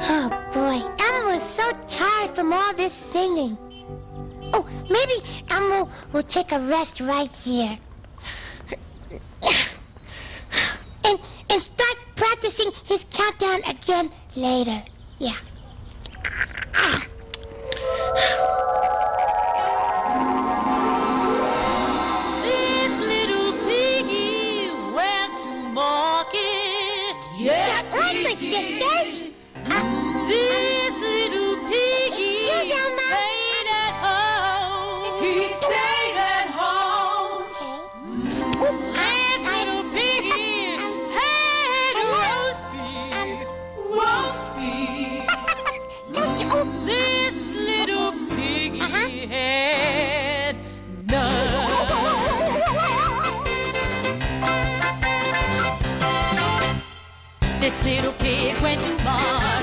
Oh boy, Elmo is so tired from all this singing. Oh, maybe Elmo will take a rest right here. And, and start practicing his countdown again later. Yeah. This little piggy went to market. Yes, sisters. This little piggy Excuse you, Ma. stayed at home. He stayed at home. This little piggy had roast beef. Roast beef. Don't you, This little piggy had none. This little pig went to market.